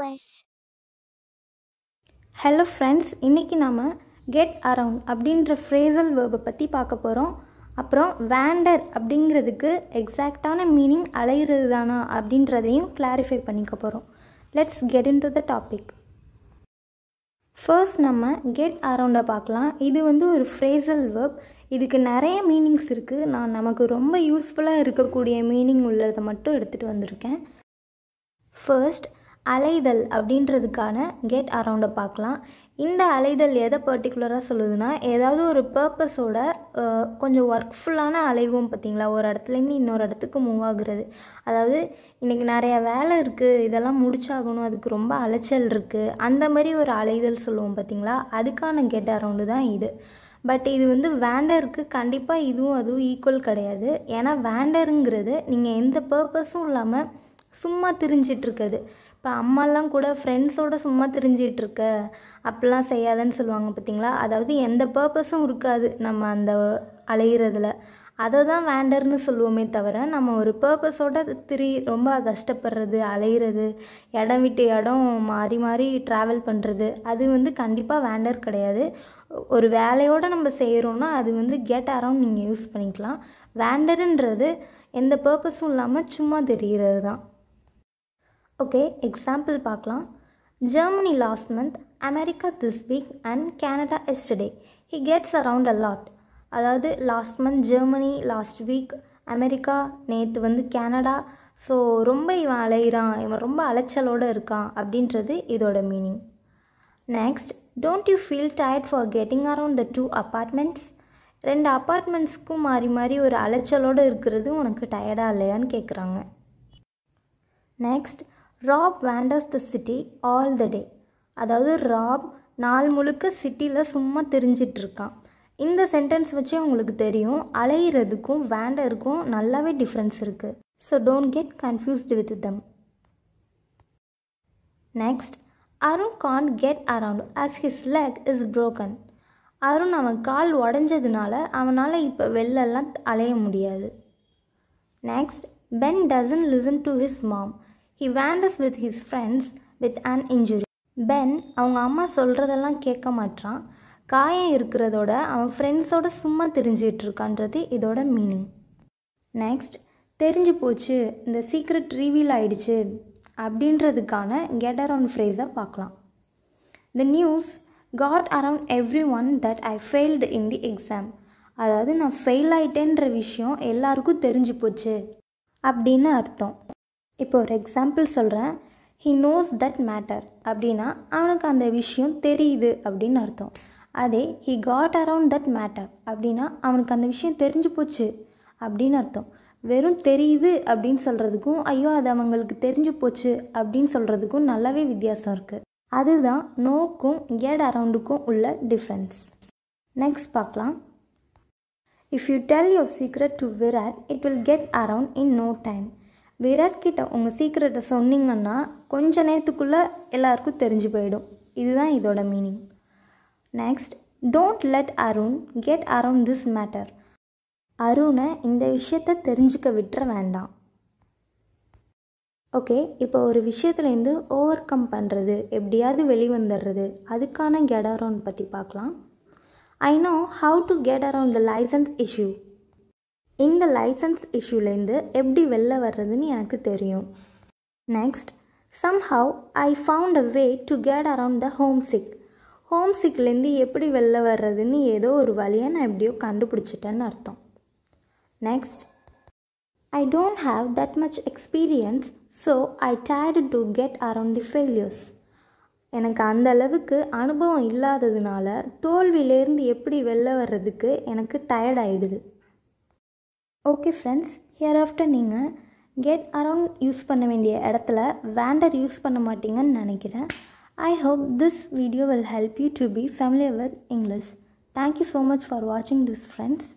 English. Hello friends இன்றைக்கி நாம் get around அப்படின்ற ஃப்ரேசல் வேர்பை பற்றி பார்க்க போகிறோம் அப்புறம் வேண்டர் அப்படிங்கிறதுக்கு எக்ஸாக்டான மீனிங் அலையிறது தானா அப்படின்றதையும் கிளாரிஃபை பண்ணிக்க போகிறோம் let's get into the topic first நம்ம கெட் அரவுண்டை பார்க்கலாம். இது வந்து ஒரு ஃப்ரேசல் வேர்ப் இதுக்கு நிறைய மீனிங்ஸ் இருக்குது நான் நமக்கு ரொம்ப யூஸ்ஃபுல்லாக இருக்கக்கூடிய மீனிங் உள்ளதை மட்டும் எடுத்துகிட்டு வந்திருக்கேன். ஃபர்ஸ்ட் அலைதல் அப்படின்றதுக்கான கெட் அரவுண்டை பார்க்கலாம். இந்த அலைதல் எதை பர்டிகுலராக சொல்லுதுன்னா ஏதாவது ஒரு பர்பஸோட கொஞ்சம் ஒர்க்ஃபுல்லான அலைவும் பார்த்தீங்களா? ஒரு இடத்துலேருந்து இன்னொரு இடத்துக்கு மூவ் ஆகுறது. அதாவது இன்றைக்கி நிறையா வேலை இருக்குது இதெல்லாம் முடிச்சாகணும் அதுக்கு ரொம்ப அலைச்சல் இருக்குது அந்த மாதிரி ஒரு அலைதல் சொல்லுவோம் பார்த்தீங்களா? அதுக்கான கெட் அரவுண்டு தான் இது. பட் இது வந்து வேண்டருக்கு கண்டிப்பாக இதுவும் அதுவும் ஈக்குவல் கிடையாது. ஏன்னா வேண்டருங்கிறது நீங்கள் எந்த பர்பஸும் இல்லாமல் சும்மா திரிஞ்சிட்ருக்குது. இப்போ அம்மாலாம் கூட ஃப்ரெண்ட்ஸோட சும்மா திரிஞ்சிகிட்ருக்க அப்படிலாம் செய்யாதன்னு சொல்லுவாங்க பார்த்தீங்களா அதாவது எந்த பர்பஸும் இருக்காது நம்ம அந்த அலையிறதுல. அதை தான் வேண்டர்னு சொல்லுவோமே தவிர நம்ம ஒரு பர்பஸோட திரி ரொம்ப கஷ்டப்படுறது அலையிறது இடம் விட்டு இடம் மாறி மாறி ட்ராவல் பண்ணுறது அது வந்து கண்டிப்பாக வேண்டர் கிடையாது. ஒரு வேலையோடு நம்ம செய்கிறோன்னா அது வந்து கெட் அரவுண்ட் நீங்கள் யூஸ் பண்ணிக்கலாம். வேண்டருன்றது எந்த பர்பஸும் இல்லாமல் சும்மா தெரிகிறது தான் ஓகே எக்ஸாம்பிள் பார்க்கலாம். Germany last month America this week and Canada yesterday he gets around a lot அதாவது last month Germany last week America நேற்று வந்து கேனடா ஸோ ரொம்ப இவன் அலைகிறான் இவன் ரொம்ப அலைச்சலோடு இருக்கான் அப்படின்றது இதோட meaning next don't you feel tired for getting around the two apartments ரெண்டு அப்பார்ட்மெண்ட்ஸ்க்கும் மாறி மாறி ஒரு அலைச்சலோடு இருக்கிறது உனக்கு டயர்டாக இல்லையான்னு கேட்குறாங்க next Rob wanders the city all the day அதாவது ராப் நாள் முழுக்க சிட்டியில் சும்மா தெரிஞ்சிட்ருக்கான். இந்த சென்டென்ஸ் வச்சே உங்களுக்கு தெரியும் அலையிறதுக்கும் வேண்டருக்கும் நல்லாவே டிஃப்ரென்ஸ் இருக்குது so don't get confused with them next Arun can't get around as his leg is broken Arun அவன் கால் உடஞ்சதுனால அவனால் இப்போ வெளிலலாம் அலைய முடியாது. Next Ben doesn't listen to his mom he wanders with his friends with an injury Ben அவங்க அம்மா சொல்கிறதெல்லாம் கேட்க மாட்டான் காயம் இருக்கிறதோட அவன் ஃப்ரெண்ட்ஸோட சும்மா தெரிஞ்சிட்ருக்கான்றது இதோட மீனிங் நெக்ஸ்ட் தெரிஞ்சு போச்சு இந்த சீக்ரெட் ரீவீல் ஆயிடுச்சு அப்படின்றதுக்கான கெட் ஆன் ஃப்ரேஸை பார்க்கலாம். The news got around everyone that I failed in the exam அதாவது நான் ஃபெயில் ஆயிட்டேன்ற விஷயம் எல்லாருக்கும் தெரிஞ்சு போச்சு அப்படின்னு அர்த்தம். இப்போ ஒரு எக்ஸாம்பிள் சொல்கிறேன் ஹி நோஸ் தட் மேட்டர் அப்படின்னா அவனுக்கு அந்த விஷயம் தெரியுது அப்படின்னு அர்த்தம். அதே he got around that matter அப்படின்னா அவனுக்கு அந்த விஷயம் தெரிஞ்சு போச்சு அப்படின்னு அர்த்தம். வெறும் தெரியுது அப்படின்னு சொல்கிறதுக்கும் ஐயோ அது அவங்களுக்கு தெரிஞ்சு போச்சு அப்படின்னு சொல்கிறதுக்கும் நல்லாவே வித்தியாசம் இருக்குது அதுதான் நோக்கும் கெட் அரவுண்டுக்கும் உள்ள டிஃப்ரென்ஸ் நெக்ஸ்ட் பார்க்கலாம். If you tell your secret to Virat it will get around in no time விராட்கிட்ட உங்கள் சீக்ரெட்டை சொன்னீங்கன்னா கொஞ்ச நேரத்துக்குள்ளே எல்லாருக்கும் தெரிஞ்சு போயிடும். இதுதான் இதோட meaning next don't let Arun get around this matter அருணை இந்த விஷயத்தை தெரிஞ்சுக்க விட்டுற வேண்டாம். ஓகே இப்போ ஒரு விஷயத்துலேருந்து ஓவர் கம் பண்ணுறது எப்படியாவது வெளிவந்துடுறது அதுக்கான கெட் அரவுண்ட் பற்றி பார்க்கலாம். I know how to get around the licence issue இந்த லைசன்ஸ் இஷ்யூலேருந்து எப்படி வெளில வர்றதுன்னு எனக்கு தெரியும். Next somehow I found a way to get around the homesick home சிக்லேருந்து எப்படி வெளில வர்றதுன்னு ஏதோ ஒரு வழியை நான் எப்படியோ கண்டுபிடிச்சிட்டேன்னு அர்த்தம். Next I don't have that much experience so I tired to get around the failures எனக்கு அந்த அளவுக்கு அனுபவம் இல்லாததுனால தோல்வியிலேருந்து எப்படி வெளில வர்றதுக்கு எனக்கு டயர்ட் ஆகிடுது ஓகே ஃப்ரெண்ட்ஸ் ஹியர் ஆஃப்டர் நீங்கள் கெட் அரவுண்ட் யூஸ் பண்ண வேண்டிய இடத்துல வேண்டர் யூஸ் பண்ண மாட்டீங்கன்னு நினைக்கிறேன். I hope this video will help you to be familiar with English thank you so much for வாட்சிங் திஸ் ஃப்ரெண்ட்ஸ்